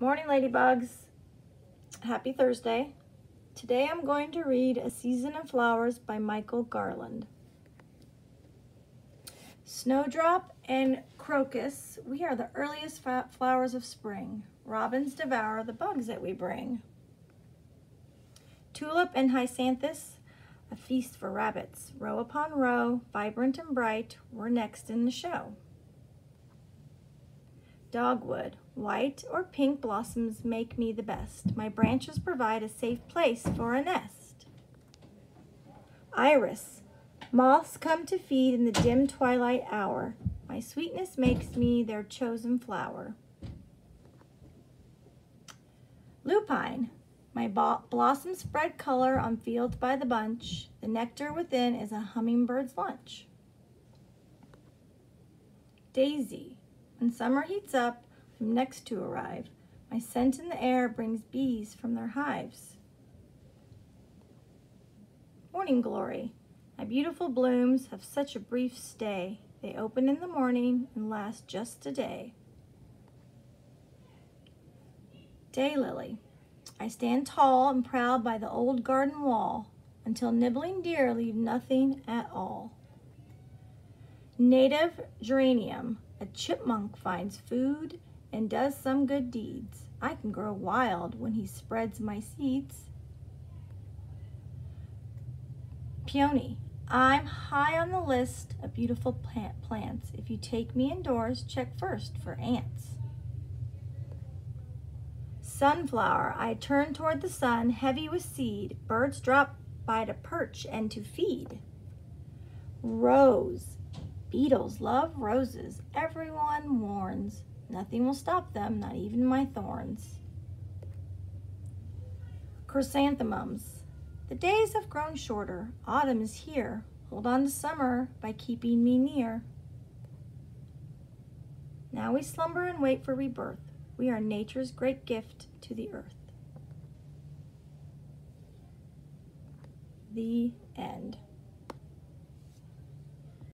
Morning, ladybugs. Happy Thursday. Today I'm going to read A Season of Flowers by Michael Garland. Snowdrop and crocus, we are the earliest flowers of spring. Robins devour the bugs that we bring. Tulip and hyacinthus, a feast for rabbits. Row upon row, vibrant and bright, we're next in the show. Dogwood, white or pink blossoms make me the best. My branches provide a safe place for a nest. Iris, moths come to feed in the dim twilight hour. My sweetness makes me their chosen flower. Lupine, my blossoms spread color on fields by the bunch. The nectar within is a hummingbird's lunch. Daisy, when summer heats up, I'm next to arrive. My scent in the air brings bees from their hives. Morning glory. My beautiful blooms have such a brief stay. They open in the morning and last just a day. Daylily. I stand tall and proud by the old garden wall until nibbling deer leave nothing at all. Native geranium. A chipmunk finds food and does some good deeds. I can grow wild when he spreads my seeds. Peony. I'm high on the list of beautiful plant plants. If you take me indoors, check first for ants. Sunflower. I turn toward the sun, heavy with seed. Birds drop by to perch and to feed. Rose. Beetles love roses. Everyone warns. Nothing will stop them, not even my thorns. Chrysanthemums. The days have grown shorter. Autumn is here. Hold on to summer by keeping me near. Now we slumber and wait for rebirth. We are nature's great gift to the earth. The end.